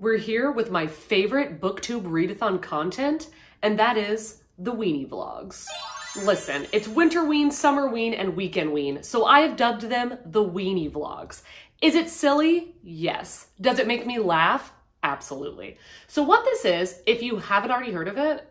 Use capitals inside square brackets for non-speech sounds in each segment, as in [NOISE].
We're here with my favorite booktube readathon content, and that is the weenie vlogs. Listen, it's winter ween, summer ween, and weekend ween, so I have dubbed them the weenie vlogs. Is it silly? Yes. Does it make me laugh? Absolutely. So what this is, if you haven't already heard of it,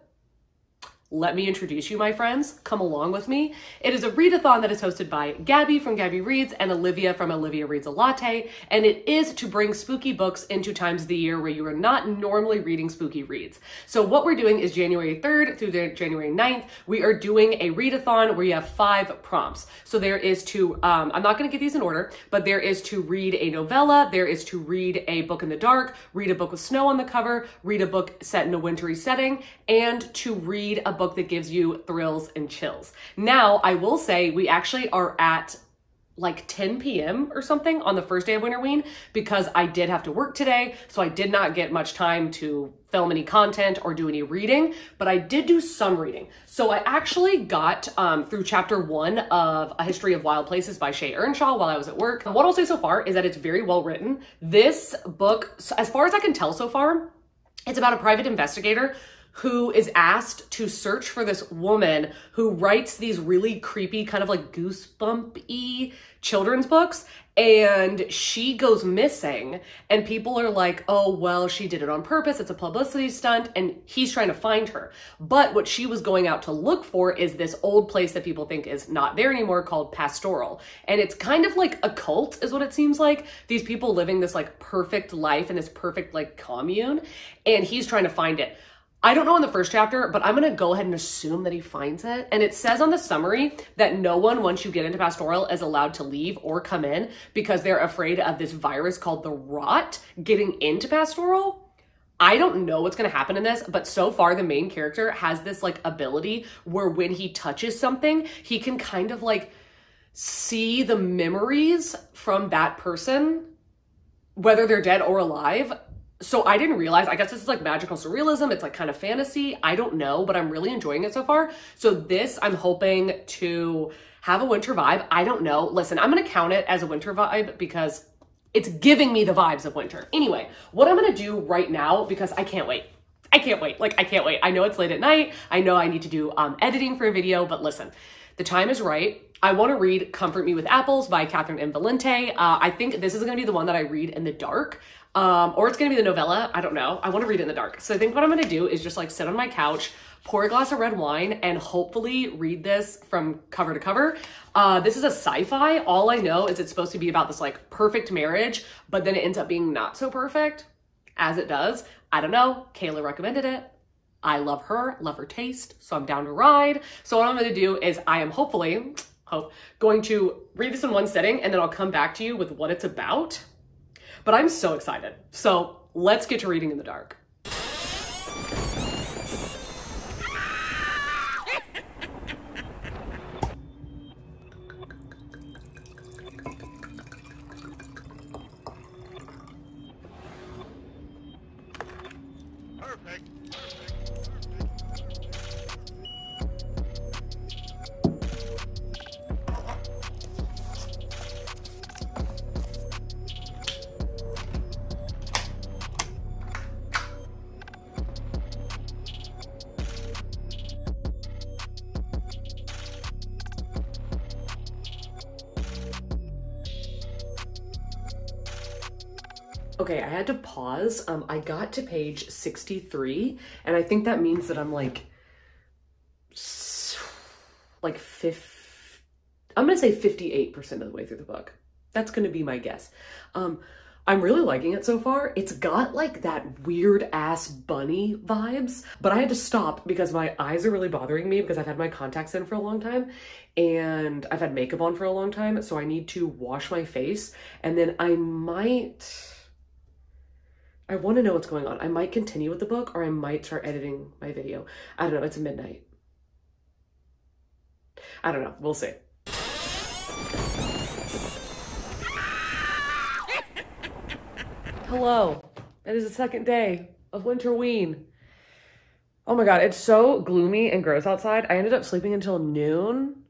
let me introduce you, my friends. Come along with me. It is a readathon that is hosted by Gabby from Gabby Reads and Olivia from Olivia Reads a Latte, and it is to bring spooky books into times of the year where you are not normally reading spooky reads. So what we're doing is January 3rd through January 9th, we are doing a readathon where you have five prompts. So there is to, um, I'm not going to get these in order, but there is to read a novella, there is to read a book in the dark, read a book with snow on the cover, read a book set in a wintry setting, and to read a book that gives you thrills and chills. Now, I will say we actually are at like 10 p.m. or something on the first day of Winterween because I did have to work today, so I did not get much time to film any content or do any reading, but I did do some reading. So I actually got um, through chapter one of A History of Wild Places by Shea Ernshaw while I was at work. What I'll say so far is that it's very well written. This book, as far as I can tell so far, it's about a private investigator who is asked to search for this woman who writes these really creepy, kind of like goosebumpy children's books. And she goes missing, and people are like, oh, well, she did it on purpose. It's a publicity stunt. And he's trying to find her. But what she was going out to look for is this old place that people think is not there anymore called Pastoral. And it's kind of like a cult, is what it seems like. These people living this like perfect life in this perfect like commune. And he's trying to find it. I don't know in the first chapter, but I'm going to go ahead and assume that he finds it. And it says on the summary that no one, once you get into pastoral, is allowed to leave or come in because they're afraid of this virus called the rot getting into pastoral. I don't know what's going to happen in this, but so far the main character has this like ability where when he touches something, he can kind of like see the memories from that person, whether they're dead or alive, so I didn't realize, I guess this is like magical surrealism. It's like kind of fantasy. I don't know, but I'm really enjoying it so far. So this, I'm hoping to have a winter vibe. I don't know. Listen, I'm going to count it as a winter vibe because it's giving me the vibes of winter. Anyway, what I'm going to do right now, because I can't wait. I can't wait. Like, I can't wait. I know it's late at night. I know I need to do um, editing for a video, but listen, the time is right. I want to read Comfort Me with Apples by Catherynne M. Valente. Uh, I think this is going to be the one that I read in the dark um, or it's gonna be the novella. I don't know. I want to read it in the dark. So I think what I'm gonna do is just like sit on my couch, pour a glass of red wine, and hopefully read this from cover to cover. Uh, this is a sci-fi. All I know is it's supposed to be about this like perfect marriage, but then it ends up being not so perfect, as it does. I don't know. Kayla recommended it. I love her, love her taste, so I'm down to ride. So what I'm gonna do is I am hopefully, hope, going to read this in one sitting and then I'll come back to you with what it's about. But I'm so excited. So let's get to reading in the dark. Okay, I had to pause. Um, I got to page 63, and I think that means that I'm like, like fifth, I'm gonna say 58% of the way through the book. That's gonna be my guess. Um, I'm really liking it so far. It's got like that weird ass bunny vibes, but I had to stop because my eyes are really bothering me because I've had my contacts in for a long time and I've had makeup on for a long time. So I need to wash my face and then I might, I want to know what's going on. I might continue with the book or I might start editing my video. I don't know. It's midnight. I don't know. We'll see. [LAUGHS] Hello. It is the second day of Winterween. Oh my god, it's so gloomy and gross outside. I ended up sleeping until noon.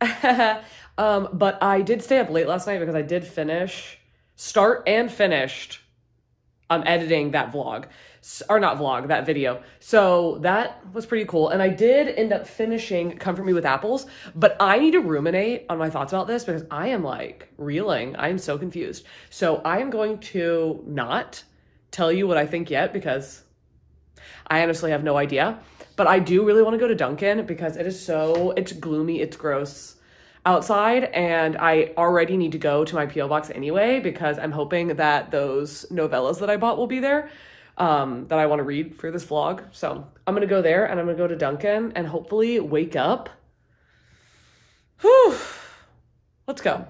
[LAUGHS] um, but I did stay up late last night because I did finish, start and finished um, editing that vlog or not vlog, that video. So that was pretty cool. And I did end up finishing Comfort Me with Apples, but I need to ruminate on my thoughts about this because I am like reeling. I am so confused. So I am going to not tell you what I think yet because I honestly have no idea. But I do really want to go to Dunkin' because it is so, it's gloomy, it's gross outside and I already need to go to my PO box anyway because I'm hoping that those novellas that I bought will be there um, that I want to read for this vlog. So I'm going to go there and I'm going to go to Dunkin' and hopefully wake up. Whew. Let's go.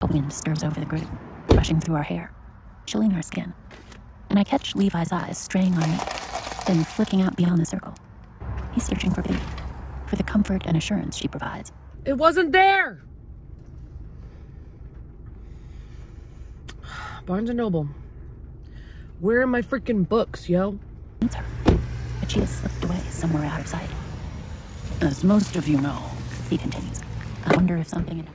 A wind stirs over the group, rushing through our hair, chilling our skin. And I catch Levi's eyes straying on me, then flicking out beyond the circle. He's searching for Biddy, for the comfort and assurance she provides. It wasn't there! [SIGHS] Barnes & Noble. Where are my freaking books, yo? It's her, but she has slipped away somewhere out of sight. As most of you know, he continues. I wonder if something in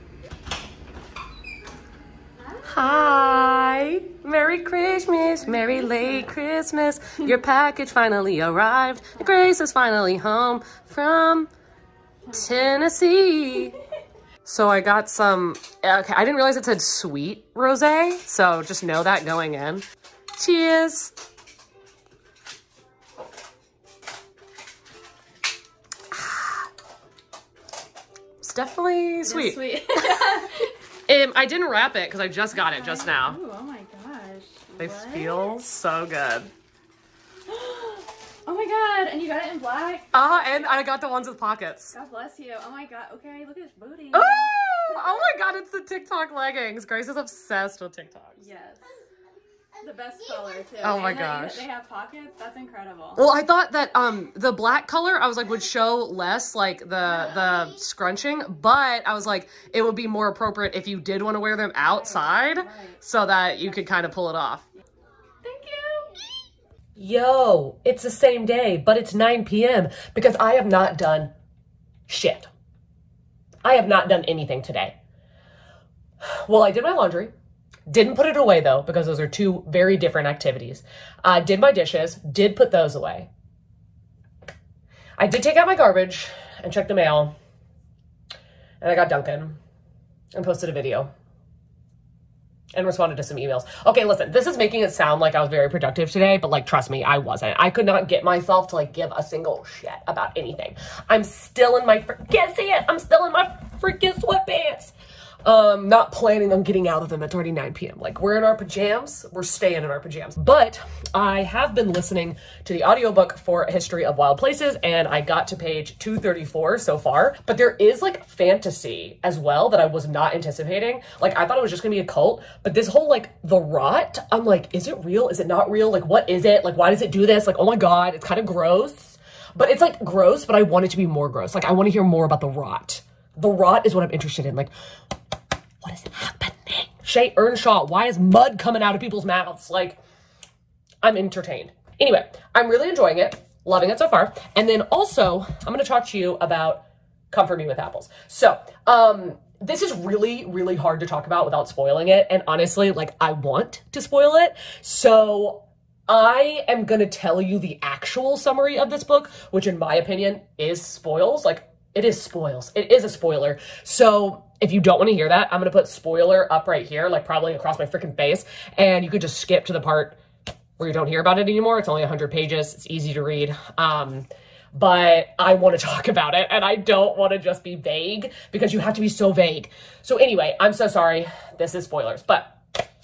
Hi! Merry Christmas, Merry late Christmas. Your package finally arrived. Grace is finally home from Tennessee. So I got some, okay, I didn't realize it said sweet rosé, so just know that going in. Cheers. [SIGHS] It's definitely sweet. sweet. [LAUGHS] [LAUGHS] um, I didn't wrap it because I just got it just now. Ooh, oh my gosh. They What? feel so good. Oh my god, and you got it in black? Ah, and I got the ones with pockets. God bless you. Oh my god. Okay, look at this booty. Ooh! Oh my god, it's the TikTok leggings. Grace is obsessed with TikToks. Yes. The best color too. Oh my And gosh. They have pockets. That's incredible. Well, I thought that um the black color I was like would show less like the the scrunching, but I was like it would be more appropriate if you did want to wear them outside so that you could kind of pull it off. Yo, it's the same day, but it's 9 p.m. because I have not done shit. I have not done anything today. Well, I did my laundry. Didn't put it away though, because those are two very different activities. I did my dishes, did put those away. I did take out my garbage and check the mail. And I got Dunkin' and posted a video and responded to some emails. Okay, listen, this is making it sound like I was very productive today, but like, trust me, I wasn't. I could not get myself to like give a single shit about anything. I'm still in my, can't see it, I'm still in my freaking sweatpants. Um, not planning on getting out of them. It's already 9 p.m. Like, we're in our pajamas, we're staying in our pajamas. But I have been listening to the audiobook for History of Wild Places, and I got to page 234 so far. But there is like fantasy as well that I was not anticipating. Like, I thought it was just gonna be a cult, but this whole like the rot, I'm like, is it real? Is it not real? Like, what is it? Like, why does it do this? Like, oh my God, it's kind of gross. But it's like gross, but I want it to be more gross. Like, I want to hear more about the rot. The rot is what I'm interested in. Like, what is happening? Shea Ernshaw, why is mud coming out of people's mouths? Like, I'm entertained. Anyway, I'm really enjoying it, loving it so far. And then also, I'm going to talk to you about Comfort Me with Apples. So, um, this is really, really hard to talk about without spoiling it. And honestly, like, I want to spoil it. So, I am going to tell you the actual summary of this book, which in my opinion is spoils. Like, it is spoils. It is a spoiler. So if you don't want to hear that, I'm going to put spoiler up right here, like probably across my freaking face. And you could just skip to the part where you don't hear about it anymore. It's only 100 pages. It's easy to read. Um, but I want to talk [LAUGHS] about it and I don't want to just be vague because you have to be so vague. So anyway, I'm so sorry. This is spoilers, but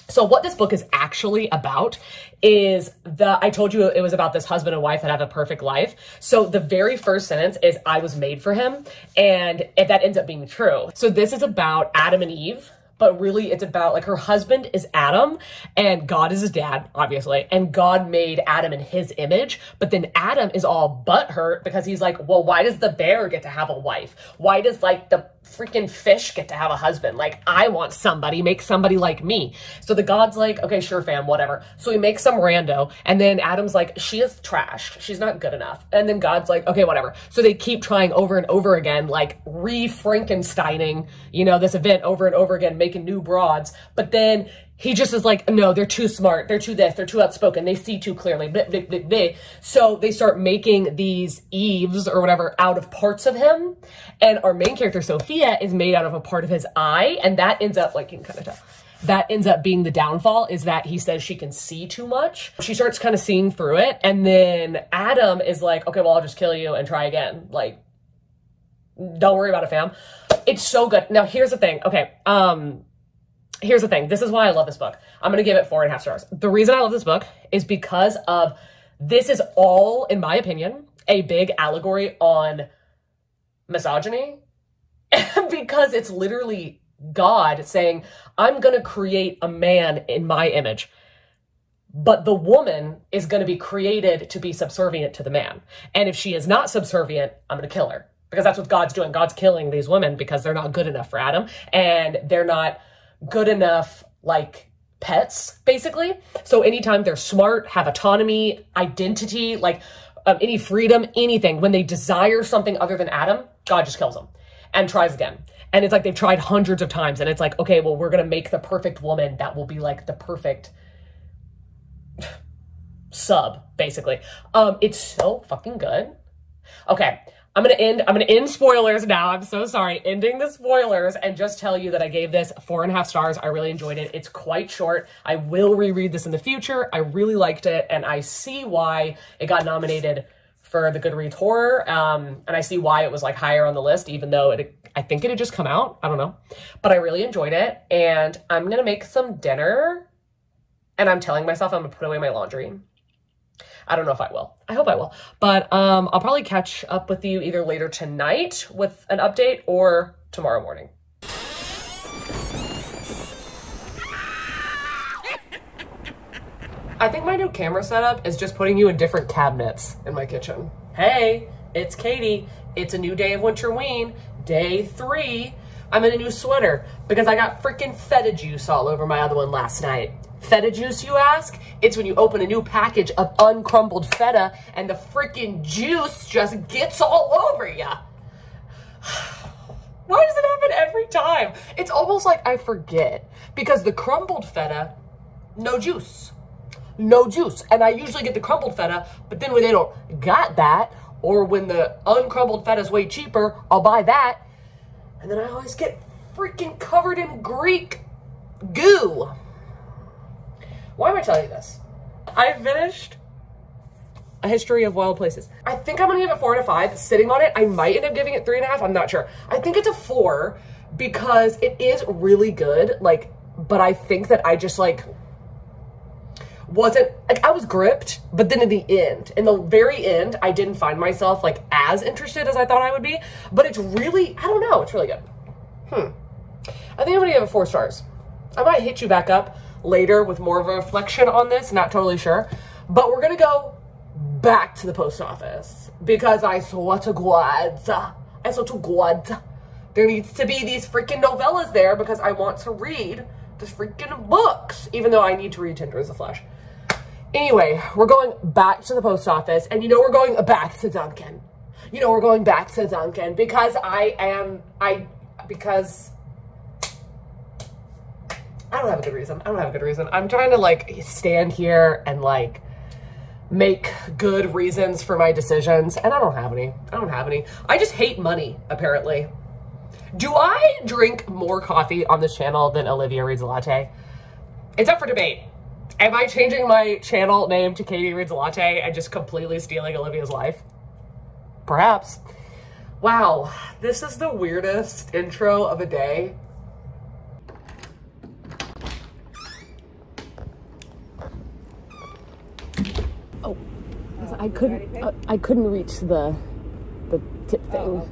so what this book is actually about is the, I told you it was about this husband and wife that have a perfect life. So the very first sentence is I was made for him. And that ends up being true. So this is about Adam and Eve. But really, it's about like her husband is Adam and God is his dad, obviously. And God made Adam in his image. But then Adam is all butthurt because he's like, well, why does the bear get to have a wife? Why does like the freaking fish get to have a husband? Like, I want somebody, make somebody like me. So the God's like, okay, sure, fam, whatever. So he makes some rando. And then Adam's like, she is trash. She's not good enough. And then God's like, okay, whatever. So they keep trying over and over again, like re Frankensteining, you know, this event over and over again, making new broads. But then he just is like, no, they're too smart. They're too this. They're too outspoken. They see too clearly. So they start making these Eves or whatever out of parts of him. And our main character, Sophia, is made out of a part of his eye. And that ends up, like, you can kind of tell, that ends up being the downfall is that he says she can see too much. She starts kind of seeing through it. And then Adam is like, okay, well, I'll just kill you and try again. Like, don't worry about it, fam. It's so good. Now, here's the thing. Okay. Um, here's the thing. This is why I love this book. I'm going to give it four and a half stars. The reason I love this book is because of this is all, in my opinion, a big allegory on misogyny [LAUGHS] because it's literally God saying, I'm going to create a man in my image. But the woman is going to be created to be subservient to the man. And if she is not subservient, I'm going to kill her because that's what God's doing. God's killing these women because they're not good enough for Adam and they're not good enough like pets basically. So anytime they're smart have autonomy identity like um, any freedom anything when they desire something other than adam god just kills them and tries again. And it's like they've tried hundreds of times and it's like okay well we're gonna make the perfect woman that will be like the perfect [SIGHS] sub basically. Um it's so fucking good. Okay I'm gonna end. I'm gonna end spoilers now. I'm so sorry, ending the spoilers, and just tell you that I gave this four and a half stars. I really enjoyed it. It's quite short. I will reread this in the future. I really liked it, and I see why it got nominated for the Goodreads horror. Um, and I see why it was like higher on the list, even though it. I think it had just come out. I don't know, but I really enjoyed it, and I'm gonna make some dinner. And I'm telling myself I'm gonna put away my laundry. I don't know if I will. I hope I will. But um, I'll probably catch up with you either later tonight with an update or tomorrow morning. I think my new camera setup is just putting you in different cabinets in my kitchen. Hey, it's Katie. It's a new day of Winterween, day three. I'm in a new sweater because I got freaking feta juice all over my other one last night. Feta juice, you ask? It's when you open a new package of uncrumbled feta and the freaking juice just gets all over you. [SIGHS] Why does it happen every time? It's almost like I forget because the crumbled feta, no juice. No juice. And I usually get the crumbled feta, but then when they don't got that, or when the uncrumbled feta is way cheaper, I'll buy that. And then I always get freaking covered in Greek goo. Why am I telling you this? I finished a history of wild places. I think I'm gonna give it four and a five. Sitting on it, I might end up giving it three and a half. I'm not sure. I think it's a four because it is really good. Like, but I think that I just like wasn't like I was gripped, but then in the end, in the very end, I didn't find myself like as interested as I thought I would be. But it's really, I don't know, it's really good. Hmm. I think I'm gonna give it four stars. I might hit you back up later with more of a reflection on this, not totally sure. But we're gonna go back to the post office because I saw to God. I saw to God. There needs to be these freaking novellas there because I want to read the freaking books, even though I need to read Tender is the Flesh. Anyway, we're going back to the post office, and you know we're going back to Dunkin'. You know we're going back to Dunkin' because I am, I, because I don't have a good reason. I don't have a good reason. I'm trying to like stand here and like make good reasons for my decisions, and I don't have any. I don't have any. I just hate money, apparently. Do I drink more coffee on this channel than Olivia Reads a Latte? It's up for debate. Am I changing my channel name to Katie Reads Latte and just completely stealing Olivia's life? Perhaps. Wow, this is the weirdest intro of a day. Oh, I couldn't. Uh, I couldn't reach the the tip thing.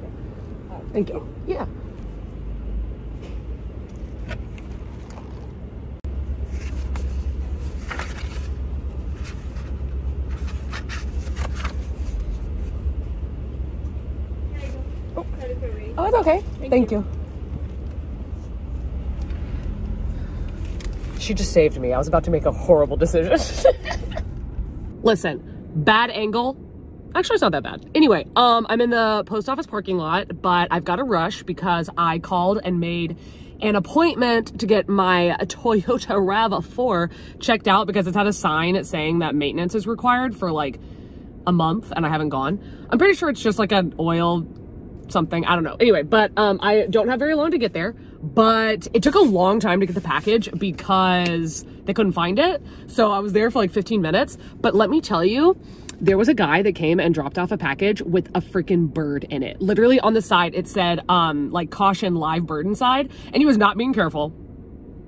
Thank you. Yeah. Oh, it's okay. Thank, you. She just saved me. I was about to make a horrible decision. [LAUGHS] Listen, bad angle. Actually, it's not that bad. Anyway, um, I'm in the post office parking lot, but I've got to rush because I called and made an appointment to get my Toyota [LAUGHS] RAV4 checked out because it's had a sign saying that maintenance is required for like a month and I haven't gone. I'm pretty sure it's just like an oil something. I don't know. Anyway, but um, I don't have very long to get there. But it took a long time to get the package because they couldn't find it. So I was there for like 15 minutes. But let me tell you, there was a guy that came and dropped off a package with a freaking bird in it. Literally on the side, it said, um, like caution live bird inside. And he was not being careful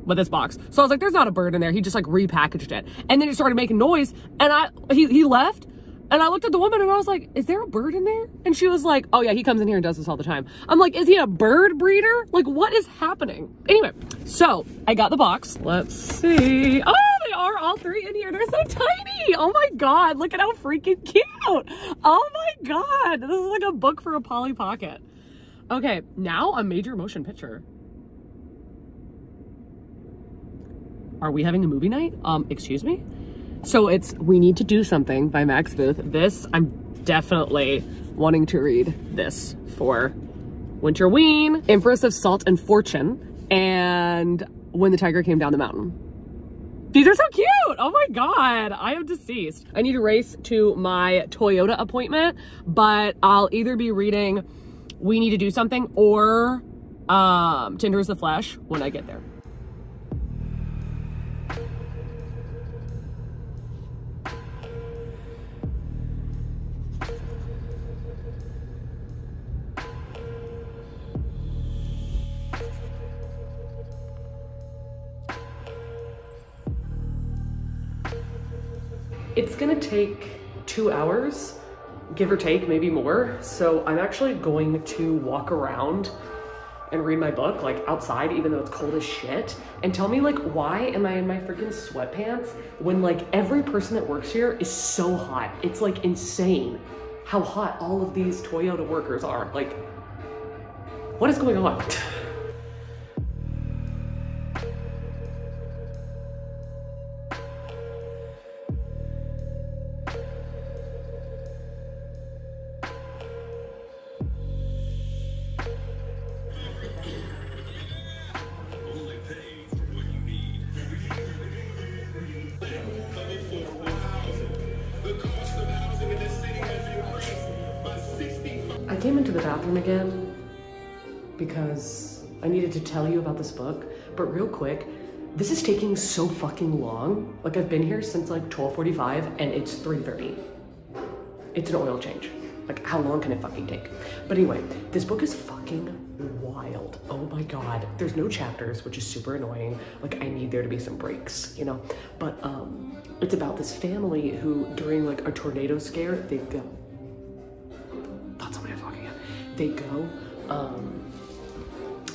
with this box. So I was like, there's not a bird in there. He just like repackaged it. And then it started making noise and I, he, he left and I looked at the woman and I was like, is there a bird in there? And she was like, oh yeah, he comes in here and does this all the time. I'm like, is he a bird breeder? Like, what is happening? Anyway, so I got the box. Let's see. Oh, they are all three in here. They're so tiny. Oh my God, look at how freaking cute. Oh my God, this is like a book for a Polly Pocket. Okay, now a major motion picture. Are we having a movie night? Um, excuse me? So it's We Need to Do Something by Max Booth. This, I'm definitely wanting to read this for Winterween, Empress of Salt and Fortune, and When the Tiger Came Down the Mountain. These are so cute. Oh my God, I am deceased. I need to race to my Toyota appointment, but I'll either be reading We Need to Do Something or um, Tender is the Flesh when I get there. It's gonna take two hours, give or take, maybe more. So I'm actually going to walk around and read my book like outside even though it's cold as shit. And tell me like why am i in my freaking sweatpants when like every person that works here is so hot? It's like insane how hot all of these toyota workers are. Like what is going on [LAUGHS] tell you about this book, but real quick, this is taking so fucking long. Like I've been here since like 12:45 and it's 3:30. It's an oil change. Like how long can it fucking take? But anyway, this book is fucking wild. Oh my god. There's no chapters, which is super annoying. Like I need there to be some breaks, you know? But um it's about this family who during like a tornado scare, they go somebody was walking in. They go um,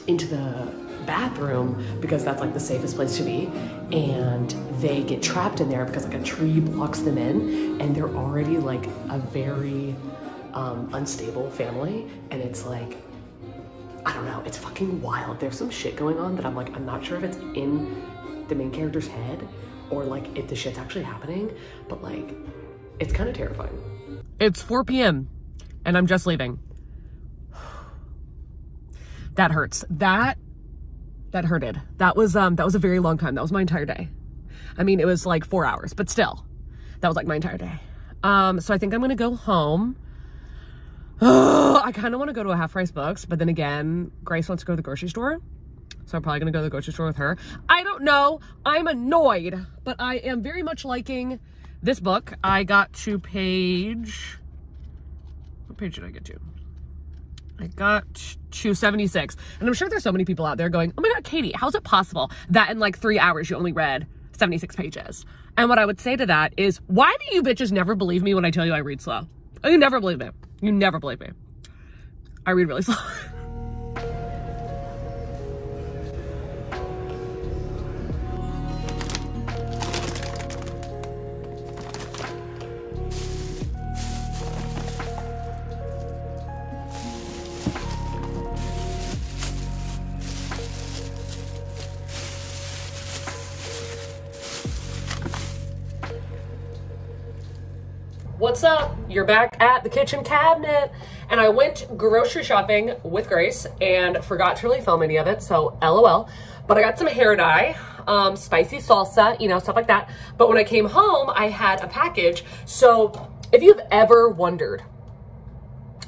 into the bathroom because that's like the safest place to be, and they get trapped in there because like a tree blocks them in, and they're already like a very um, unstable family, and it's like. I don't know, it's fucking wild. There's some shit going on that I'm like, I'm not sure if it's in the main character's head or like if the shit's actually happening, but like, it's kind of terrifying. It's 4 p.m and I'm just leaving. That hurts. That that hurted. That was um that was a very long time. That was my entire day. I mean, it was like 4 hours, but still. That was like my entire day. Um so I think I'm going to go home. [SIGHS] I kind of want to go to a half price books, but then again, Grace wants to go to the grocery store. So I'm probably going to go to the grocery store with her. I don't know. I'm annoyed, but I am very much liking this book. I got to page what page did I get to? I got to 76. And I'm sure there's so many people out there going, oh my God, Katie, how's it possible that in like three hours you only read 76 pages? And what I would say to that is, why do you bitches never believe me when I tell you I read slow? Oh, you never believe me. You never believe me. I read really [LAUGHS] slow. You're back at the kitchen cabinet. And I went grocery shopping with Grace and forgot to really film any of it, so LOL. But I got some hair dye, um, spicy salsa, you know, stuff like that. But when I came home, I had a package. So if you've ever wondered,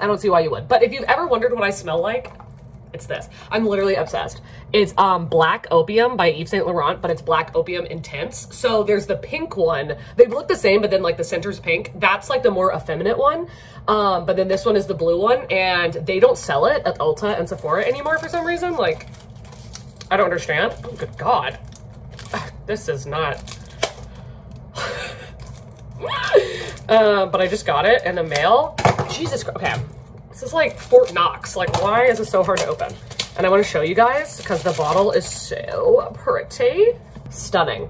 I don't see why you would, but if you've ever wondered what I smell like, it's this. I'm literally obsessed. It's um, Black Opium by Yves Saint Laurent, but it's Black Opium Intense. So there's the pink one. They look the same, but then like the center's pink. That's like the more effeminate one. Um, but then this one is the blue one, and they don't sell it at Ulta and Sephora anymore for some reason. Like, I don't understand. Oh, good God. [SIGHS] This is not... [LAUGHS] uh, but I just got it in the mail. Jesus. Okay. This is like Fort Knox. Like, why is it so hard to open? And I want to show you guys because the bottle is so pretty. Stunning.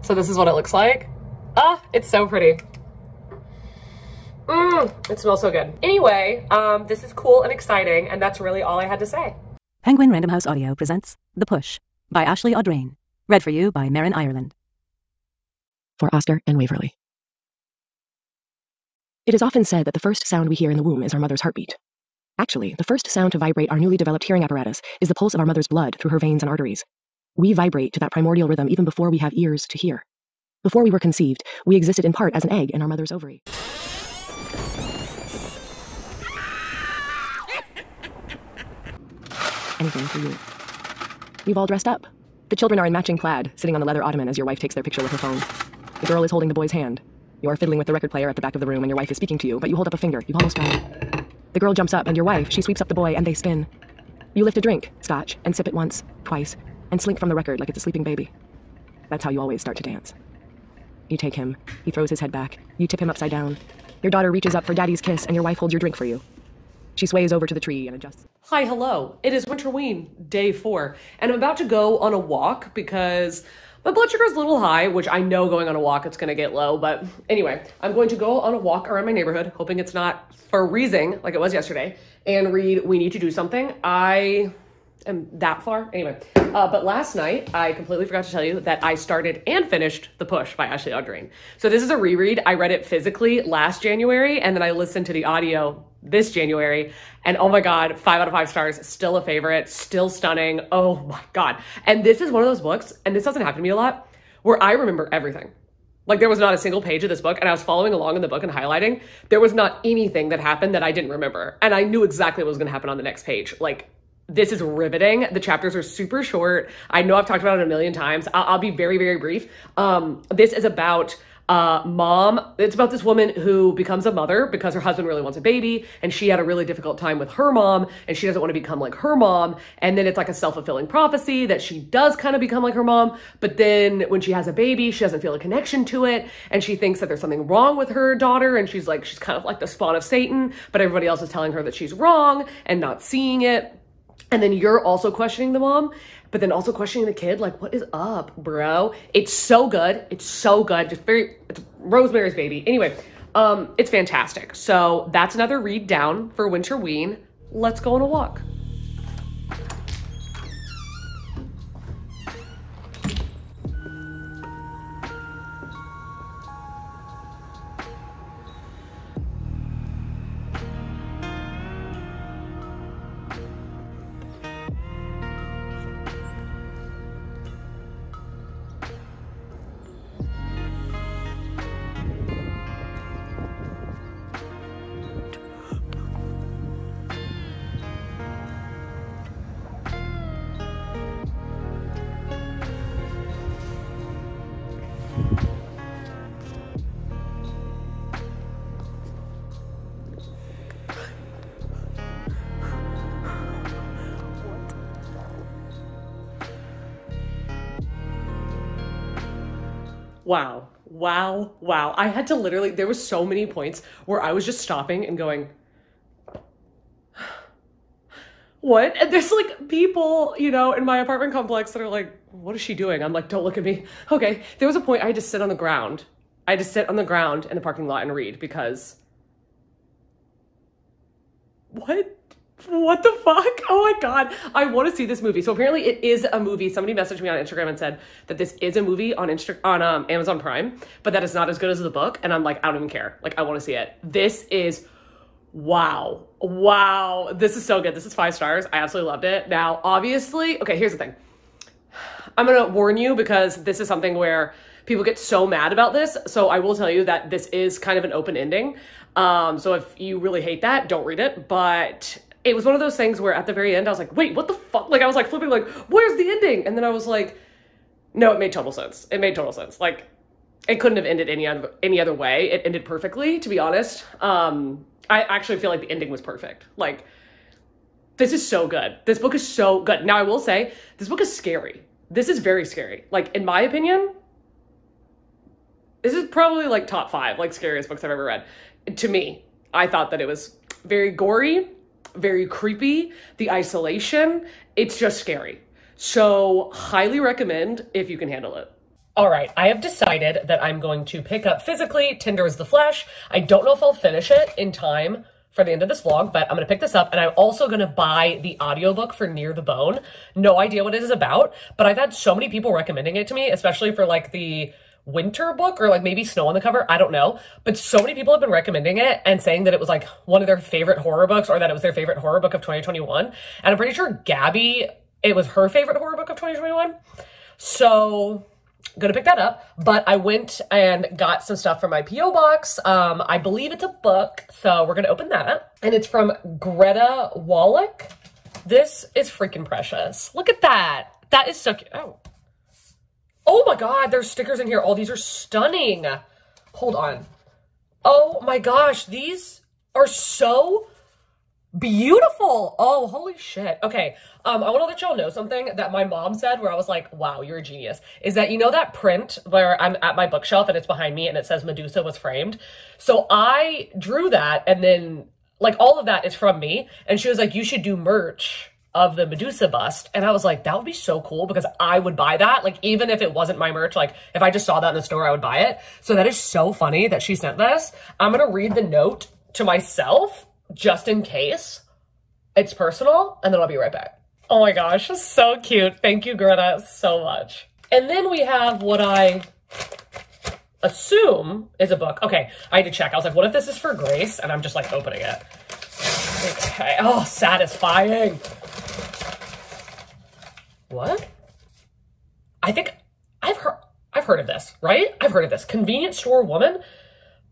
So this is what it looks like. Ah, it's so pretty. Mmm, it smells so good. Anyway, um, this is cool and exciting, and that's really all I had to say. Penguin Random House Audio presents The Push by Ashley Audrain. Read for you by Marin Ireland. For Oscar and Waverly. It is often said that the first sound we hear in the womb is our mother's heartbeat. Actually, the first sound to vibrate our newly developed hearing apparatus is the pulse of our mother's blood through her veins and arteries. We vibrate to that primordial rhythm even before we have ears to hear. Before we were conceived, we existed in part as an egg in our mother's ovary. [LAUGHS] Anything for you. You've all dressed up. The children are in matching plaid, sitting on the leather ottoman as your wife takes their picture with her phone. The girl is holding the boy's hand. You are fiddling with the record player at the back of the room and your wife is speaking to you, but you hold up a finger. You've almost it. The girl jumps up and your wife, she sweeps up the boy and they spin. You lift a drink, scotch, and sip it once, twice, and slink from the record like it's a sleeping baby. That's how you always start to dance. You take him. He throws his head back. You tip him upside down. Your daughter reaches up for daddy's kiss and your wife holds your drink for you. She sways over to the tree and adjusts. Hi, hello. It is Winterween, day four, and I'm about to go on a walk because my blood sugar is a little high, which I know going on a walk it's gonna get low, but anyway, I'm going to go on a walk around my neighborhood, hoping it's not freezing like it was yesterday, and read We Need to Do Something. I am that far. Anyway, uh, but last night I completely forgot to tell you that I started and finished The Push by Ashley Audrain. So this is a reread. I read it physically last January, and then I listened to the audio this January. And oh my God, five out of five stars, still a favorite, still stunning. Oh my God. And this is one of those books, and this doesn't happen to me a lot, where I remember everything. Like there was not a single page of this book, and I was following along in the book and highlighting. There was not anything that happened that I didn't remember. And I knew exactly what was gonna happen on the next page. Like this is riveting. The chapters are super short. I know I've talked about it a million times. I'll, I'll be very, very brief. Um, this is about uh, mom. It's about this woman who becomes a mother because her husband really wants a baby and she had a really difficult time with her mom and she doesn't want to become like her mom. And then it's like a self fulfilling prophecy that she does kind of become like her mom. But then when she has a baby, she doesn't feel a connection to it and she thinks that there's something wrong with her daughter. And she's like, she's kind of like the spawn of Satan, but everybody else is telling her that she's wrong and not seeing it. And then you're also questioning the mom but then also questioning the kid, like, what is up, bro? It's so good. It's so good. Just very, it's Rosemary's Baby. Anyway, um, it's fantastic. So that's another read down for Winter Winterween. Let's go on a walk. Wow. I had to literally, there was so many points where I was just stopping and going, [SIGHS] what? And there's like people, you know, in my apartment complex that are like, what is she doing? I'm like, don't look at me. Okay. There was a point I had to sit on the ground. I had to sit on the ground in the parking lot and read because what? What the fuck? Oh my god. I want to see this movie. So apparently it is a movie. Somebody messaged me on Instagram and said that this is a movie on Insta- on um, Amazon Prime, but that is not as good as the book. And I'm like, I don't even care. Like, I want to see it. This is wow. Wow. This is so good. This is five stars. I absolutely loved it. Now, obviously, okay, here's the thing. I'm gonna warn you because this is something where people get so mad about this. So I will tell you that this is kind of an open ending. Um, so if you really hate that, don't read it. But it was one of those things where at the very end I was like, wait, what the fuck? Like I was like flipping like, where's the ending? And then I was like, no, it made total sense. It made total sense. Like it couldn't have ended any other any other way. It ended perfectly, to be honest. Um, I actually feel like the ending was perfect. Like this is so good. This book is so good. Now I will say this book is scary. This is very scary. Like in my opinion, this is probably like top five like scariest books I've ever read. To me, I thought that it was very gory, very creepy. The isolation, it's just scary. So highly recommend if you can handle it. All right, I have decided that I'm going to pick up physically Tender is the Flesh. I don't know if I'll finish it in time for the end of this vlog, but I'm gonna pick this up and I'm also gonna buy the audiobook for Near the Bone. No idea what it is about, but I've had so many people recommending it to me, especially for like the winter book or like maybe snow on the cover. I don't know. But so many people have been recommending it and saying that it was like one of their favorite horror books or that it was their favorite horror book of 2021. And I'm pretty sure Gabby, it was her favorite horror book of 2021. So gonna pick that up but i went and got some stuff from my po box um i believe it's a book so we're gonna open that up. and it's from greta wallach this is freaking precious look at that that is so cute oh oh my god there's stickers in here. All these are stunning. Hold on. Oh my gosh these are so beautiful. Oh holy shit. Okay um i want to let y'all know something that my mom said where i was like wow you're a genius is that you know that print where i'm at my bookshelf and it's behind me and it says medusa was framed? So i drew that and then like all of that is from me and she was like you should do merch of the Medusa bust. And I was like, that would be so cool because I would buy that. Like, even if it wasn't my merch, like if I just saw that in the store, I would buy it. So that is so funny that she sent this. I'm going to read the note to myself just in case it's personal, and then I'll be right back. Oh my gosh, so cute. Thank you, Greta, so much. And then we have what I assume is a book. Okay, I had to check. I was like, what if this is for Grace? And I'm just like opening it. Okay, oh, satisfying. What? I think I've heard I've heard of this, right? I've heard of this. Convenience Store Woman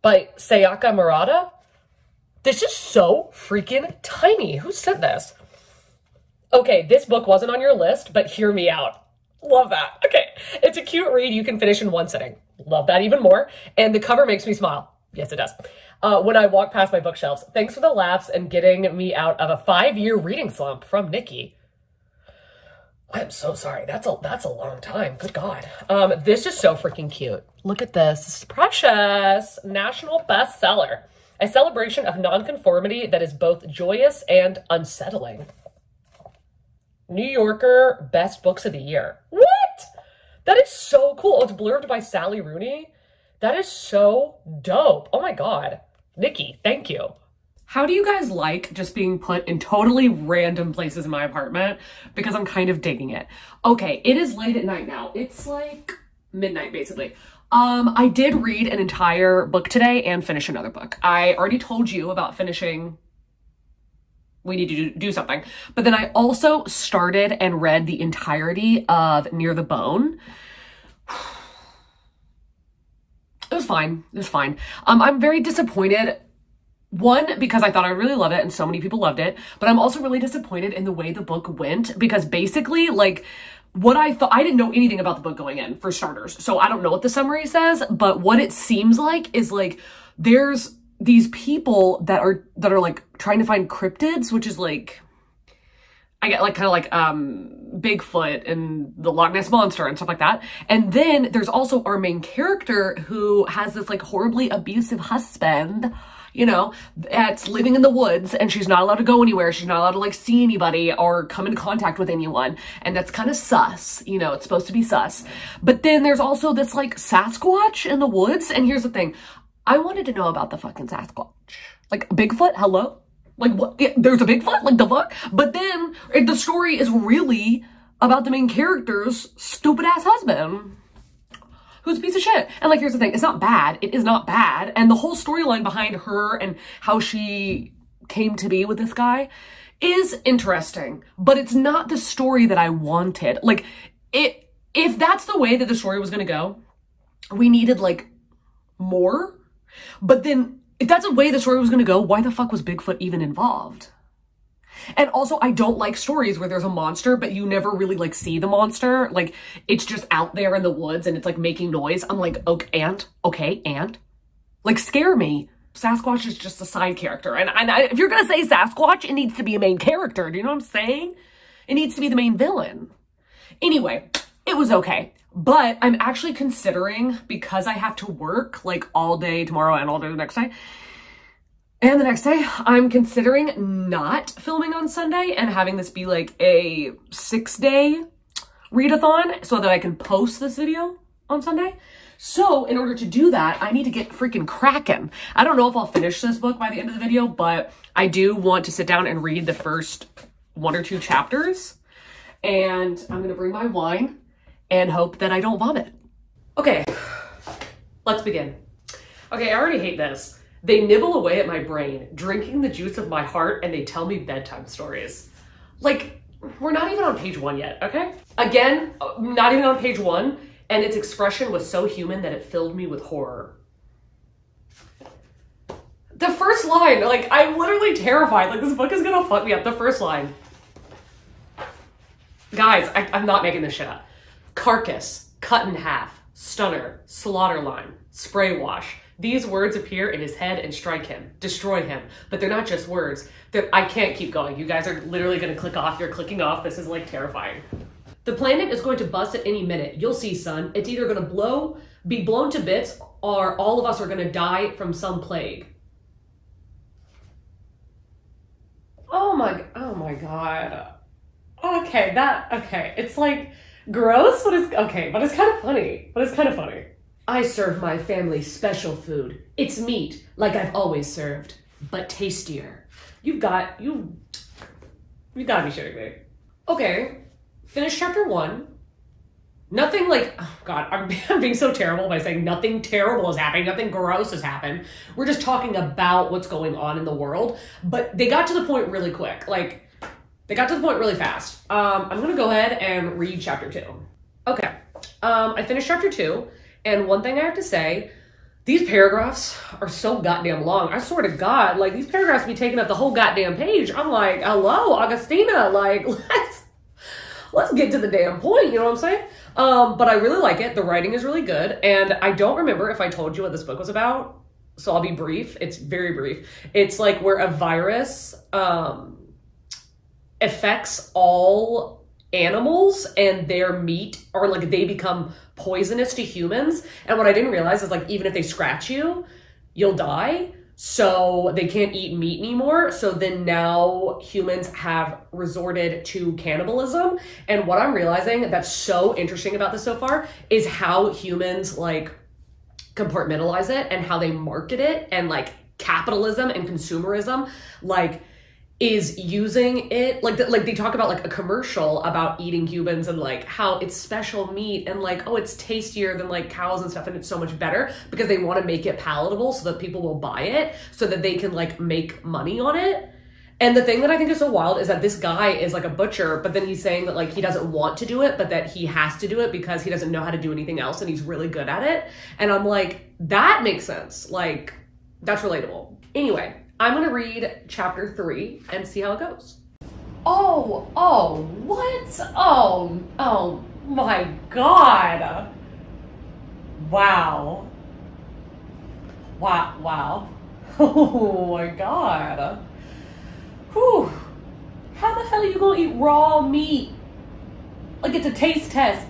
by Sayaka Murata. This is so freaking tiny. Who sent this? Okay, this book wasn't on your list, but hear me out. Love that. Okay, it's a cute read you can finish in one sitting. Love that even more. And the cover makes me smile. Yes, it does. Uh, when I walk past my bookshelves. Thanks for the laughs and getting me out of a five-year reading slump from Nikki. I'm so sorry. That's a that's a long time. Good God. Um, this is so freaking cute. Look at this. This is precious. National bestseller. A celebration of nonconformity that is both joyous and unsettling. New Yorker Best Books of the Year. What? That is so cool. Oh, it's blurbed by Sally Rooney. That is so dope. Oh my God. Nikki, thank you. How do you guys like just being put in totally random places in my apartment? Because I'm kind of digging it. Okay, it is late at night now. It's like midnight basically. Um, I did read an entire book today and finish another book. I already told you about finishing we need to do, something. But then I also started and read the entirety of Near the Bone. [SIGHS] It was fine. It was fine. Um, I'm very disappointed one, because I thought I really loved it and so many people loved it, but I'm also really disappointed in the way the book went because basically, like, what I thought, I didn't know anything about the book going in, for starters. So I don't know what the summary says, but what it seems like is like, there's these people that are, that are like trying to find cryptids, which is like, I get like kind of like um Bigfoot and the Loch Ness monster and stuff like that. And then there's also our main character who has this like horribly abusive husband you know, that's living in the woods and she's not allowed to go anywhere. She's not allowed to like see anybody or come in contact with anyone. And that's kind of sus, you know, it's supposed to be sus. But then there's also this like Sasquatch in the woods. And here's the thing. I wanted to know about the fucking Sasquatch. Like Bigfoot, hello? Like, what? Yeah, there's a Bigfoot? Like, the fuck? But then it, the story is really about the main character's stupid ass husband who's a piece of shit. And like, here's the thing, it's not bad. It is not bad. And the whole storyline behind her and how she came to be with this guy is interesting, but it's not the story that I wanted. Like, it, if that's the way that the story was gonna go, we needed like more. But then, if that's the way the story was gonna go, why the fuck was Bigfoot even involved? And also, I don't like stories where there's a monster, but you never really like see the monster. Like, it's just out there in the woods and it's like making noise. I'm like, okay, and? Okay, and? Like, scare me. Sasquatch is just a side character. And, and I, if you're gonna say Sasquatch, it needs to be a main character. Do you know what I'm saying? It needs to be the main villain. Anyway, it was okay. But I'm actually considering, because I have to work like all day tomorrow and all day the next day, and the next day, I'm considering not filming on Sunday and having this be like a six day readathon so that I can post this video on Sunday. So in order to do that, I need to get freaking cracking. I don't know if I'll finish this book by the end of the video, but I do want to sit down and read the first one or two chapters. And I'm gonna bring my wine and hope that I don't vomit. Okay, let's begin. Okay, I already hate this. They nibble away at my brain, drinking the juice of my heart, and they tell me bedtime stories. Like, we're not even on page one yet, okay? Again, not even on page one, and its expression was so human that it filled me with horror. The first line, like, I'm literally terrified. Like, this book is gonna fuck me up. The first line. Guys, I, I'm not making this shit up. Carcass, cut in half, stunner, slaughter line, spray wash, these words appear in his head and strike him, destroy him. But they're not just words. They're, I can't keep going. You guys are literally going to click off. You're clicking off. This is like terrifying. The planet is going to bust at any minute. You'll see, son. It's either going to blow, be blown to bits, or all of us are going to die from some plague. Oh my, oh my god. Okay, that, okay. It's like gross, but it's, okay, but it's kind of funny. But it's kind of funny. I serve my family special food. It's meat, like I've always served, but tastier. You've got, you, you gotta be shitting me. Okay, finish chapter one. Nothing like, oh God, I'm, [LAUGHS] I'm being so terrible by saying nothing terrible is happening, nothing gross has happened. We're just talking about what's going on in the world. But they got to the point really quick. Like, they got to the point really fast. Um, I'm gonna go ahead and read chapter two. Okay, um, I finished chapter two. And one thing I have to say, these paragraphs are so goddamn long. I swear to God, like these paragraphs be taking up the whole goddamn page. I'm like, hello, Agustina, like [LAUGHS] let's let's get to the damn point. You know what I'm saying? Um, but I really like it. The writing is really good, and I don't remember if I told you what this book was about. So I'll be brief. It's very brief. It's like where a virus um, affects all animals and their meat or like they become poisonous to humans. And what I didn't realize is like even if they scratch you, you'll die. So they can't eat meat anymore. So then now humans have resorted to cannibalism. And what I'm realizing that's so interesting about this so far is how humans like compartmentalize it and how they market it and like capitalism and consumerism like is using it like like they talk about like a commercial about eating Cubans and like how it's special meat and like oh it's tastier than like cows and stuff and it's so much better because they want to make it palatable so that people will buy it so that they can like make money on it and the thing that I think is so wild is that this guy is like a butcher, but then he's saying that like he doesn't want to do it, but that he has to do it because he doesn't know how to do anything else and he's really good at it. And I'm like, that makes sense. Like, that's relatable. Anyway, I'm gonna read chapter three and see how it goes. Oh, oh, what? Oh, oh my god. Wow. Wow, wow. [LAUGHS] Oh my god. Whew. How the hell are you gonna eat raw meat? Like it's a taste test.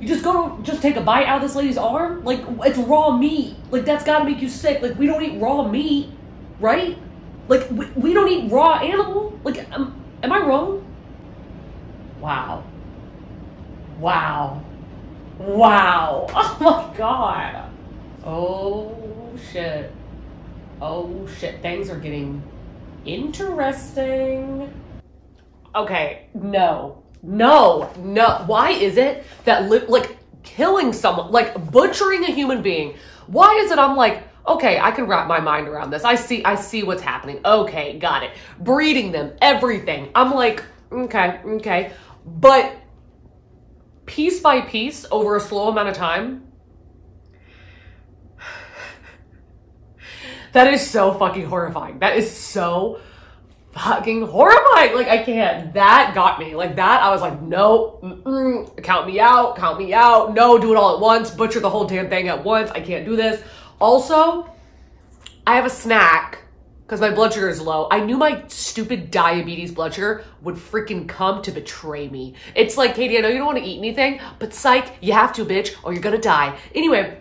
You just go just take a bite out of this lady's arm? Like it's raw meat. Like that's gotta make you sick. Like we don't eat raw meat, right? Like, we, we don't eat raw animal? Like, um, am I wrong? Wow. Wow. Wow. [LAUGHS] Oh my god. Oh shit. Oh shit. Things are getting Interesting. Okay, no. No, no. Why is it that, li- like, killing someone, like, butchering a human being, why is it I'm like, okay, I can wrap my mind around this. I see, I see what's happening. Okay, got it. Breeding them, everything. I'm like, okay, okay. But piece by piece over a slow amount of time, [SIGHS] that is so fucking horrifying. That is so fucking horrifying. Like I can't. That got me. Like that. I was like, no, count me out. Count me out. No, do it all at once. Butcher the whole damn thing at once. I can't do this. Also, I have a snack because my blood sugar is low. I knew my stupid diabetes blood sugar would freaking come to betray me. It's like, Katie, I know you don't want to eat anything, but psych, you have to, bitch, or you're gonna die. Anyway,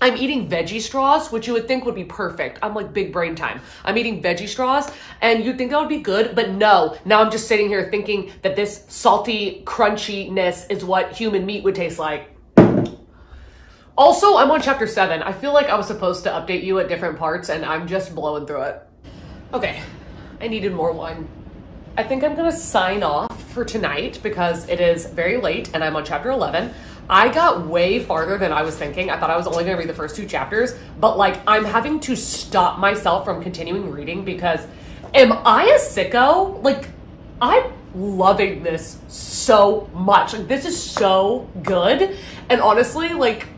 I'm eating veggie straws, which you would think would be perfect. I'm like big brain time. I'm eating veggie straws, and you'd think that would be good, but no. Now I'm just sitting here thinking that this salty crunchiness is what human meat would taste like. Also, I'm on chapter seven. I feel like I was supposed to update you at different parts, and I'm just blowing through it. Okay, I needed more wine. I think I'm gonna sign off for tonight because it is very late and I'm on chapter 11. I got way farther than I was thinking. I thought I was only gonna read the first two chapters, but like I'm having to stop myself from continuing reading because am I a sicko? Like, I'm loving this so much. Like, this is so good. And honestly, like,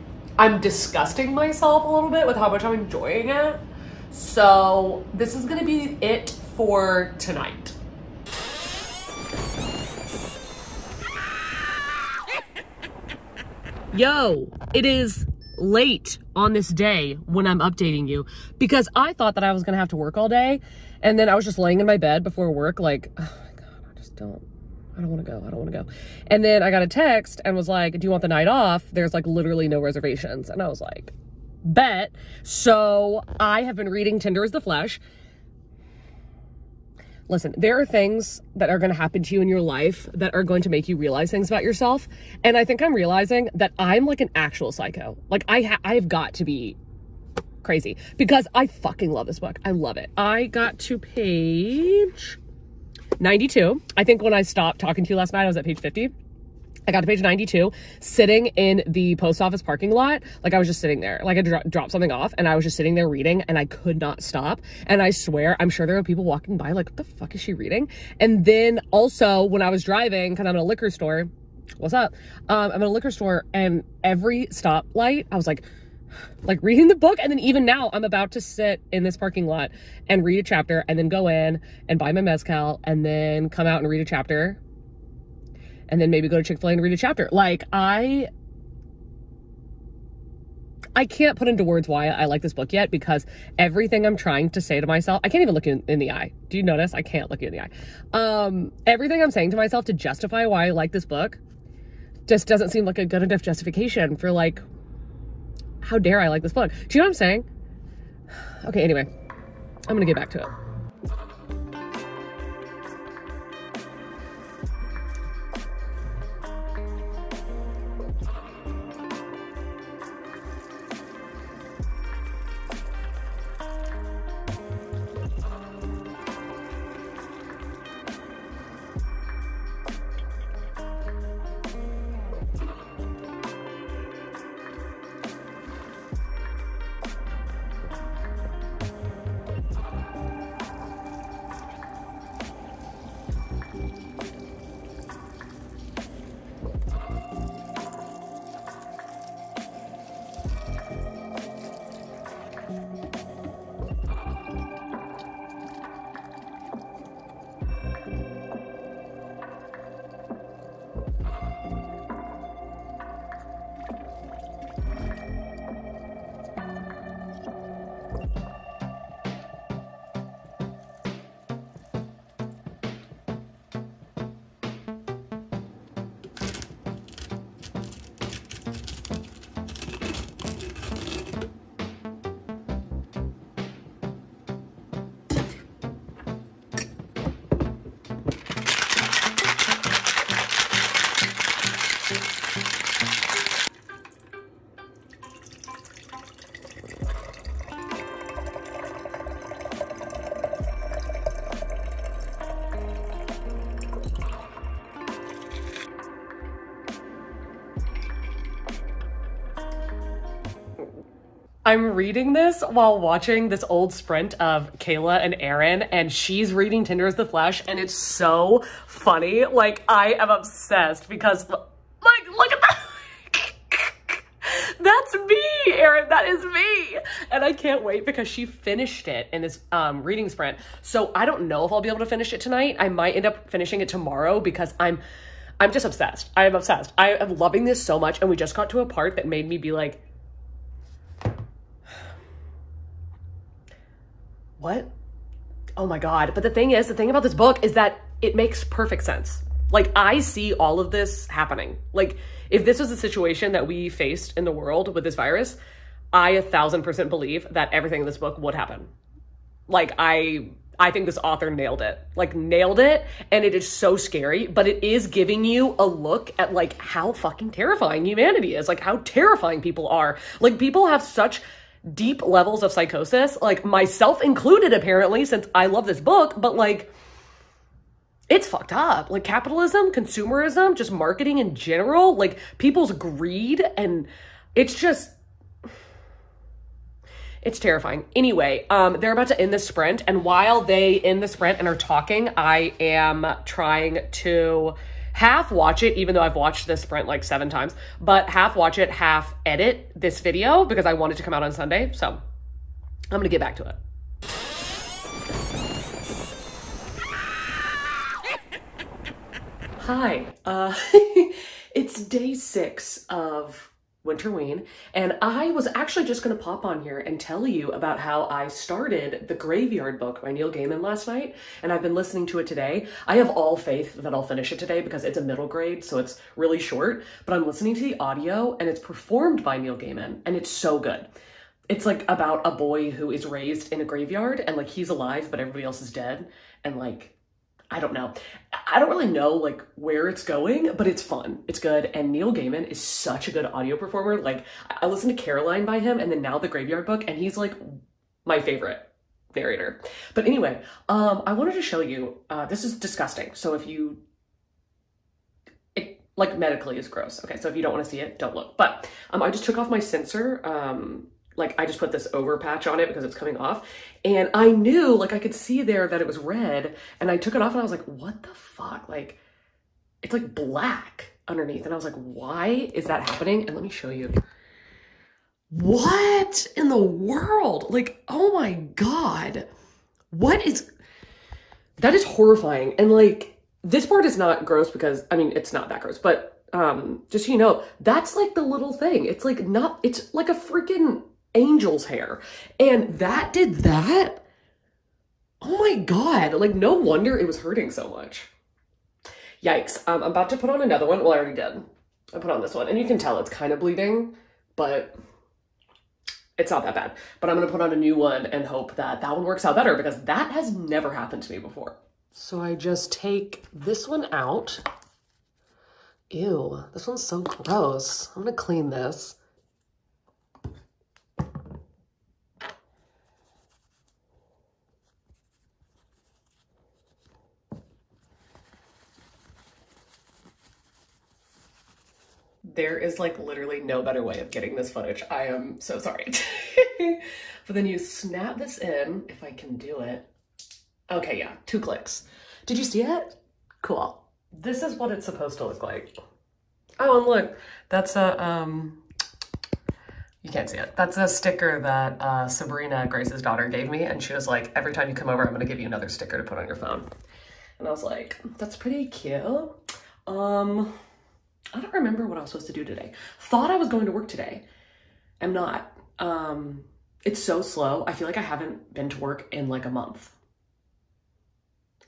I'm disgusting myself a little bit with how much I'm enjoying it. So, this is gonna be it for tonight. [LAUGHS] Yo, it is late on this day when I'm updating you because I thought that I was gonna have to work all day and then I was just laying in my bed before work, like, [SIGHS] oh my god, I just don't. I don't want to go. I don't want to go. And then I got a text and was like, Do you want the night off? There's like literally no reservations. And I was like, Bet. So I have been reading Tender is the Flesh. Listen, there are things that are going to happen to you in your life that are going to make you realize things about yourself. And I think I'm realizing that I'm like an actual psycho. Like I ha- I've got to be crazy because I fucking love this book. I love it. I got to page 92. I think when I stopped talking to you last night, I was at page 50. I got to page 92, sitting in the post office parking lot. Like I was just sitting there, like I dro- dropped something off and I was just sitting there reading and I could not stop. And I swear, I'm sure there were people walking by like, what the fuck is she reading? And then also when I was driving, cause I'm in a liquor store, what's up? Um, I'm in a liquor store and every stoplight, I was like, like reading the book and then even now i'm about to sit in this parking lot and read a chapter and then go in and buy my mezcal and then come out and read a chapter and then maybe go to chick-fil-a and read a chapter like i I can't put into words why I like this book yet because everything I'm trying to say to myself, I can't even look in, in the eye. Do you notice? I can't look you in the eye. Um, everything I'm saying to myself to justify why I like this book just doesn't seem like a good enough justification for like how dare I like this book? Do you know what I'm saying? [SIGHS] Okay, anyway, I'm gonna get back to it. I'm reading this while watching this old sprint of Kayla and Aaron, and she's reading Tender is the Flesh, and it's so funny. Like, I am obsessed because, like, look at that. [LAUGHS] That's me, Aaron. That is me. And I can't wait because she finished it in this um, reading sprint. So I don't know if I'll be able to finish it tonight. I might end up finishing it tomorrow because I'm I'm just obsessed. I am obsessed. I am loving this so much. And we just got to a part that made me be like, what? Oh my God. But the thing is, the thing about this book is that it makes perfect sense. Like, I see all of this happening. Like, if this was a situation that we faced in the world with this virus, I a thousand percent believe that everything in this book would happen. Like, I I think this author nailed it. Like nailed it and it is so scary, but it is giving you a look at like how fucking terrifying humanity is, like how terrifying people are. Like people have such deep levels of psychosis, like myself included apparently since I love this book, but like it's fucked up. Like capitalism, consumerism, just marketing in general, like people's greed and it's just it's terrifying. Anyway, um, they're about to end the sprint, and while they end the sprint and are talking, I am trying to half watch it, even though I've watched this sprint like seven times, but half watch it, half edit this video because I want it to come out on Sunday. So I'm gonna get back to it. Hi, uh, [LAUGHS] it's day six of Winterween, and I was actually just going to pop on here and tell you about how I started the Graveyard book by Neil Gaiman last night, and I've been listening to it today. I have all faith that I'll finish it today because it's a middle grade, so it's really short, but I'm listening to the audio, and it's performed by Neil Gaiman, and it's so good. It's like about a boy who is raised in a graveyard, and like he's alive, but everybody else is dead, and like I don't know. I don't really know like where it's going, but it's fun. It's good. And Neil Gaiman is such a good audio performer. Like I listened to Coraline by him and then now the Graveyard Book and he's like my favorite narrator. But anyway, um I wanted to show you uh this is disgusting. So if you it like medically is gross. Okay, so if you don't want to see it, don't look. But um I just took off my sensor um like I just put this over patch on it because it's coming off. And I knew, like I could see there that it was red and I took it off and I was like, what the fuck? Like, it's like black underneath. And I was like, why is that happening? And let me show you. What in the world? Like, oh my God. What is, that is horrifying. And like, this part is not gross because, I mean, it's not that gross, but um, just so you know, that's like the little thing. It's like not, it's like a freaking angel's hair. And that did that? Oh my god, like no wonder it was hurting so much. Yikes. Um, I'm about to put on another one. Well, I already did. I put on this one and you can tell it's kind of bleeding, but it's not that bad. But I'm gonna put on a new one and hope that that one works out better because that has never happened to me before. So I just take this one out. Ew, this one's so gross. I'm gonna clean this. There is like literally no better way of getting this footage. I am so sorry. [LAUGHS] but then you snap this in, if I can do it. Okay, yeah, two clicks. Did you see it? Cool. This is what it's supposed to look like. Oh, and look, that's a, um, you can't see it. That's a sticker that uh, Sabrina, Grace's daughter, gave me. And she was like, every time you come over, I'm gonna give you another sticker to put on your phone. And I was like, that's pretty cute. Um, I don't remember what I was supposed to do today. Thought I was going to work today. I'm not. Um, it's so slow. I feel like I haven't been to work in like a month.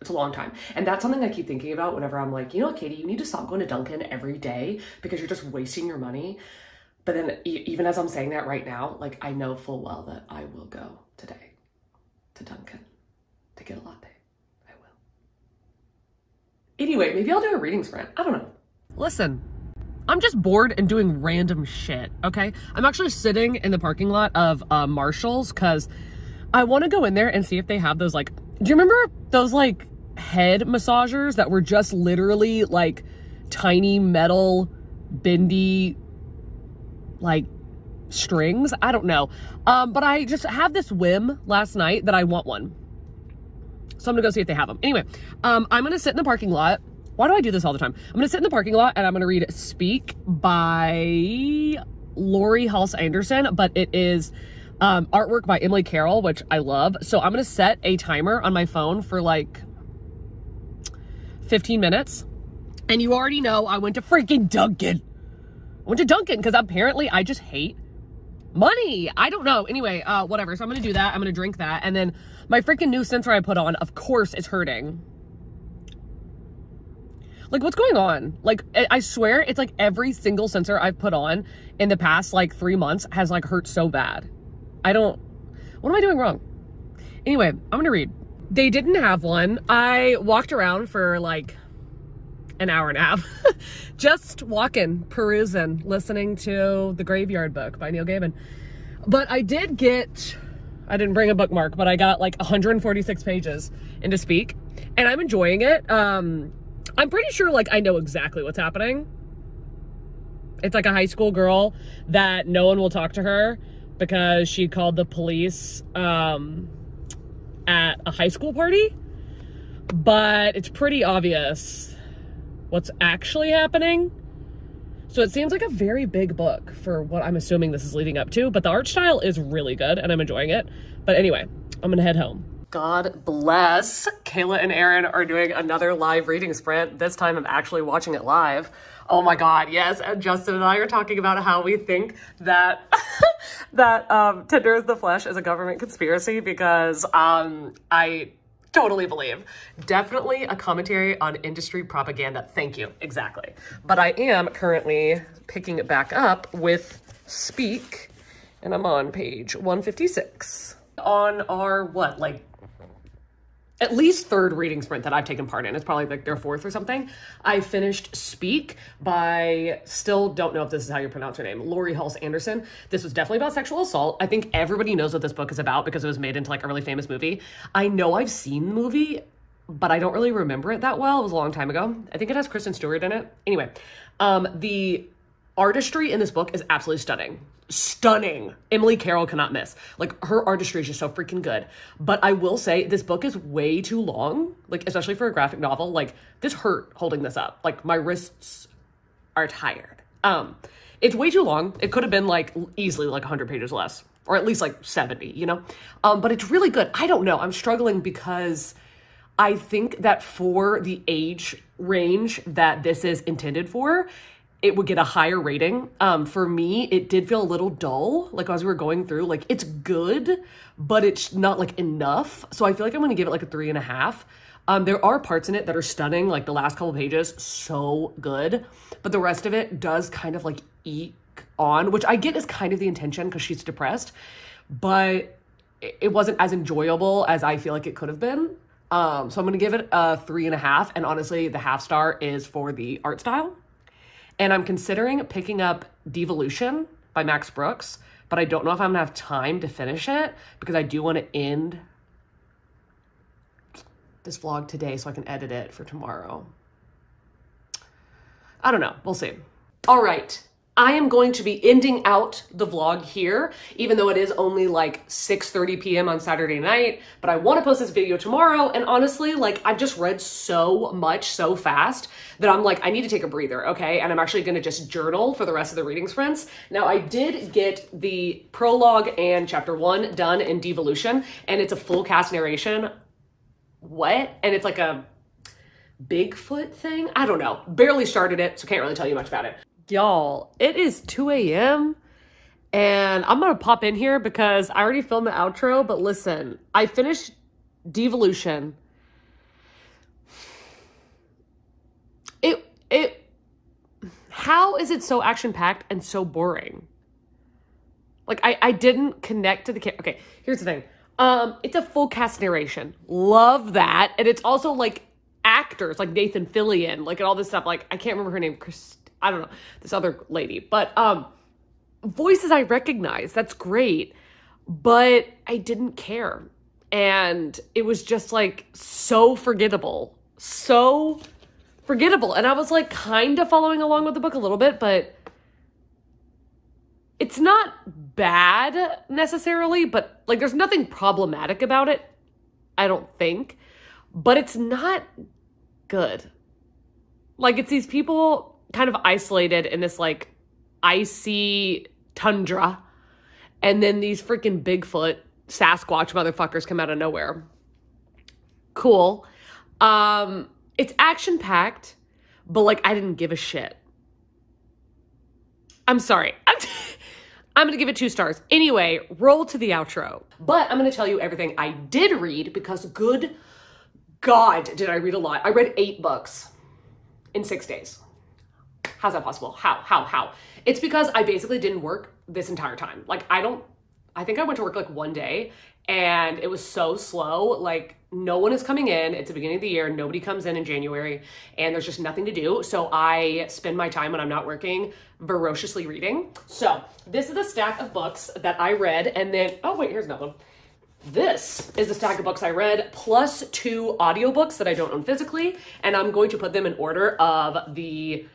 It's a long time. And that's something I keep thinking about whenever I'm like, you know what, Katie, you need to stop going to Dunkin' every day because you're just wasting your money. But then e even as I'm saying that right now, like I know full well that I will go today to Dunkin' to get a latte. I will. Anyway, maybe I'll do a reading sprint. I don't know. Listen, I'm just bored and doing random shit, okay? I'm actually sitting in the parking lot of uh, Marshalls because I want to go in there and see if they have those, like, do you remember those, like, head massagers that were just literally, like, tiny metal, bendy, like, strings. I don't know. Um, but I just have this whim last night that I want one. So I'm gonna go see if they have them. Anyway, um, I'm gonna sit in the parking lot. Why do I do this all the time? I'm gonna sit in the parking lot and I'm gonna read Speak by Laurie Halse Anderson, but it is um, artwork by Emily Carroll, which I love. So I'm gonna set a timer on my phone for like 15 minutes. And you already know I went to freaking Dunkin'. I went to Dunkin' because apparently I just hate money. I don't know. Anyway, uh, whatever. So I'm gonna do that. I'm gonna drink that. And then my freaking new sensor I put on, of course, is hurting. Like, what's going on? Like, I swear it's like every single sensor I've put on in the past like three months has like hurt so bad. I don't, what am I doing wrong? Anyway, I'm gonna read. They didn't have one. I walked around for like an hour and a half, [LAUGHS] just walking, perusing, listening to The Graveyard Book by Neil Gaiman. But I did get, I didn't bring a bookmark, but I got like 146 pages into Speak, and I'm enjoying it. Um, I'm pretty sure like I know exactly what's happening. It's like a high school girl that no one will talk to her because she called the police um, at a high school party. But it's pretty obvious what's actually happening. So it seems like a very big book for what I'm assuming this is leading up to, but the art style is really good and I'm enjoying it. But anyway, I'm gonna head home. God bless. Kayla and Aaron are doing another live reading sprint. This time I'm actually watching it live. Oh my God, yes. And Justin and I are talking about how we think that [LAUGHS] that um, Tender is the flesh is a government conspiracy because um, I totally believe. Definitely a commentary on industry propaganda. Thank you. Exactly. But I am currently picking it back up with Speak, and I'm on page 156. On our, what, like at least third reading sprint that I've taken part in. It's probably like their fourth or something. I finished Speak by, still don't know if this is how you pronounce her name, Laurie Halse Anderson. This was definitely about sexual assault. I think everybody knows what this book is about because it was made into like a really famous movie. I know I've seen the movie, but I don't really remember it that well. It was a long time ago. I think it has Kristen Stewart in it. Anyway, um, the artistry in this book is absolutely stunning. Stunning. Emily Carroll cannot miss. Like her artistry is just so freaking good. But I will say this book is way too long, like especially for a graphic novel. Like this hurt holding this up. Like my wrists are tired. Um it's way too long. It could have been like easily like 100 pages less or at least like 70, you know? Um but it's really good. I don't know. I'm struggling because I think that for the age range that this is intended for, it would get a higher rating. Um, for me, it did feel a little dull, like as we were going through. Like it's good, but it's not like enough. So I feel like I'm gonna give it like a three and a half. Um, there are parts in it that are stunning, like the last couple pages, so good. But the rest of it does kind of like eek on, which I get is kind of the intention because she's depressed, but it wasn't as enjoyable as I feel like it could have been. Um, so I'm gonna give it a three and a half, and honestly, the half star is for the art style. And I'm considering picking up Devolution by Max Brooks, but I don't know if I'm gonna have time to finish it because I do want to end this vlog today so I can edit it for tomorrow. I don't know. We'll see. All right. I am going to be ending out the vlog here, even though it is only like 6.30 p.m. on Saturday night, but I want to post this video tomorrow. And honestly, like I've just read so much so fast that I'm like, I need to take a breather, okay? And I'm actually going to just journal for the rest of the reading sprints. Now I did get the prologue and chapter one done in Devolution, and it's a full cast narration. What? And it's like a Bigfoot thing? I don't know. Barely started it, so can't really tell you much about it. Y'all, it is 2 a.m. and I'm gonna pop in here because I already filmed the outro, but listen, I finished Devolution. It it how is it so action-packed and so boring? Like I, I didn't connect to the kid. Okay, here's the thing. Um, it's a full cast narration. Love that. And it's also like actors like Nathan Fillion, like and all this stuff. Like I can't remember her name, Chris. I don't know this other lady, but um, voices I recognize. That's great, but I didn't care, and it was just like so forgettable, so forgettable. And I was like kind of following along with the book a little bit, but it's not bad necessarily, but like there's nothing problematic about it. I don't think. But it's not good. Like it's these people kind of isolated in this like icy tundra. And then these freaking Bigfoot Sasquatch motherfuckers come out of nowhere. Cool. Um, it's action packed, but like I didn't give a shit. I'm sorry. I'm, [LAUGHS] I'm gonna give it two stars. Anyway, roll to the outro. But I'm gonna tell you everything I did read because good God, did I read a lot. I read eight books in six days. How's that possible? How? How? How? It's because I basically didn't work this entire time. Like, I don't, I think I went to work like one day and it was so slow. Like, no one is coming in. It's the beginning of the year. Nobody comes in in January and there's just nothing to do. So I spend my time when I'm not working voraciously reading. So this is a stack of books that I read. And then, oh, wait, here's another one. This is the stack of books I read, plus two audiobooks that I don't own physically, and I'm going to put them in order of the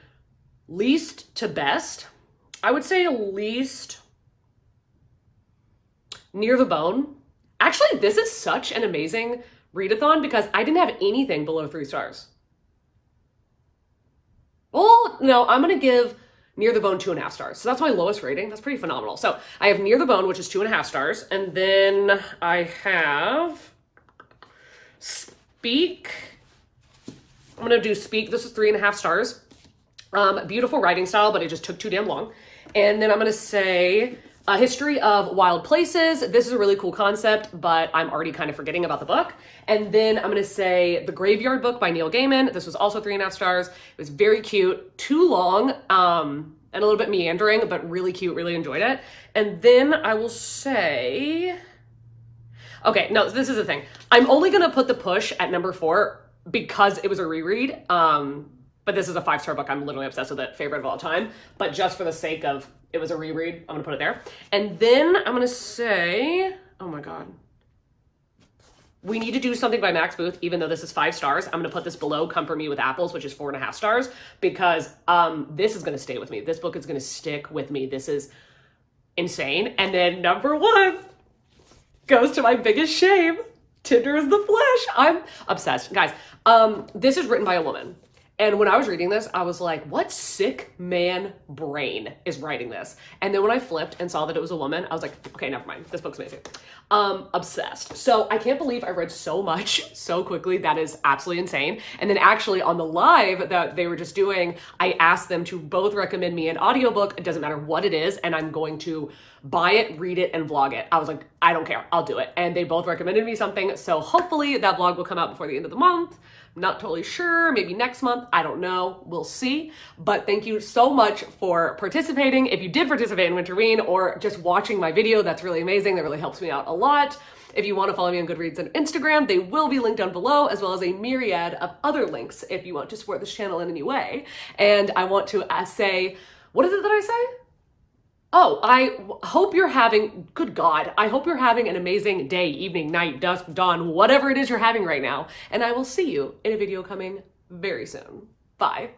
least to best. I would say least near the bone. Actually, this is such an amazing readathon because I didn't have anything below three stars. Well, no, I'm gonna give Near the Bone two and a half stars. So that's my lowest rating. That's pretty phenomenal. So I have Near the Bone, which is two and a half stars. And then I have Speak. I'm gonna do Speak. This is three and a half stars. Um, beautiful writing style, but it just took too damn long. And then I'm gonna say a history of wild places. This is a really cool concept, but I'm already kind of forgetting about the book. And then I'm gonna say The Graveyard Book by Neil Gaiman. This was also three and a half stars. It was very cute, too long, um, and a little bit meandering, but really cute, really enjoyed it. And then I will say, okay, no, this is the thing. I'm only gonna put The Push at number four because it was a reread. Um, but this is a five star book. I'm literally obsessed with it, favorite of all time. But just for the sake of it was a reread, I'm gonna put it there. And then I'm gonna say, oh my god. We need to do something by Max Booth, even though this is five stars. I'm gonna put this below Comfort Me with Apples, which is four and a half stars, because um, this is gonna stay with me. This book is gonna stick with me. This is insane. And then number one goes to my biggest shame. Tender is the flesh. I'm obsessed. Guys, um, this is written by a woman. And when I was reading this, I was like, what sick man brain is writing this? And then when I flipped and saw that it was a woman, I was like, okay, never mind. This book's amazing. Um, obsessed. So I can't believe I read so much [LAUGHS] so quickly. That is absolutely insane. And then actually on the live that they were just doing, I asked them to both recommend me an audiobook. It doesn't matter what it is. And I'm going to buy it, read it, and vlog it. I was like, I don't care. I'll do it. And they both recommended me something. So hopefully that vlog will come out before the end of the month. Not totally sure, maybe next month, I don't know, we'll see. But thank you so much for participating. If you did participate in Winterween or just watching my video, that's really amazing. That really helps me out a lot. If you want to follow me on Goodreads and Instagram, they will be linked down below, as well as a myriad of other links if you want to support this channel in any way. And I want to uh, say, what is it that I say? Oh, I hope you're having, good God, I hope you're having an amazing day, evening, night, dusk, dawn, whatever it is you're having right now. And I will see you in a video coming very soon. Bye.